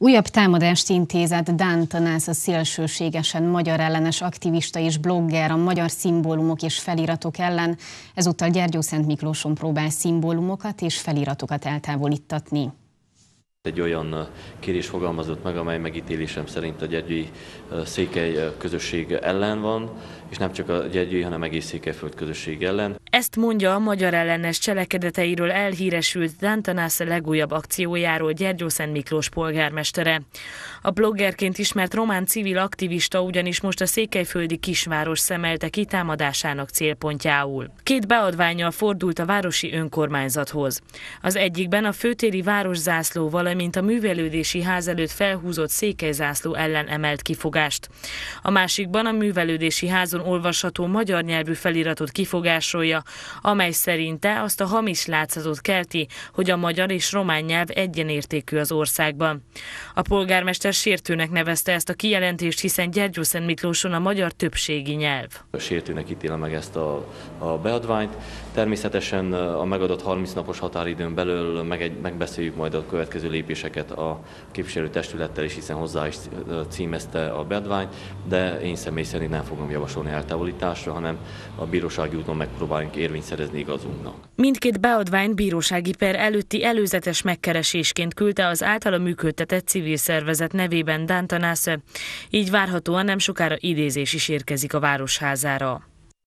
Újabb támadást intézett Dán Tanász a szélsőségesen magyar ellenes aktivista és blogger a magyar szimbólumok és feliratok ellen. Ezúttal Gyergyó Szent Miklóson próbál szimbólumokat és feliratokat eltávolítatni. Egy olyan kérés fogalmazott meg, amely megítélésem szerint a gyergyi székely közösség ellen van, és nem csak a gyergyi, hanem egész Székelyföld közösség ellen. Ezt mondja a magyar ellenes cselekedeteiről elhíresült Dantanász legújabb akciójáról Gyergyó Szent Miklós polgármestere. A bloggerként ismert román civil aktivista ugyanis most a székelyföldi kisváros szemelte kitámadásának célpontjául. Két beadványjal fordult a városi önkormányzathoz. Az egyikben a főtéri városzászló, valamint a művelődési ház előtt felhúzott székelyzászló ellen emelt kifogást. A másikban a művelődési házon olvasható magyar nyelvű feliratot kifogásolja, amely szerinte azt a hamis látszatot kelti, hogy a magyar és román nyelv egyenértékű az országban. A polgármester sértőnek nevezte ezt a kijelentést, hiszen Gyergyószent Miklóson a magyar többségi nyelv. A sértőnek ítéle meg ezt a, a beadványt. Természetesen a megadott 30 napos határidőn belül meg egy, megbeszéljük majd a következő lépéseket a képviselőtestülettel is, hiszen hozzá is címezte a beadványt, de én személy szerint nem fogom javasolni eltávolításra, hanem a bírósági úton megpróbáljunk érvényt szerezni igazunknak. Mindkét beadvány bírósági per előtti előzetes megkeresésként küldte az általa működtetett civil szervezet nevében Dántanász, így várhatóan nem sokára idézés is érkezik a városházára.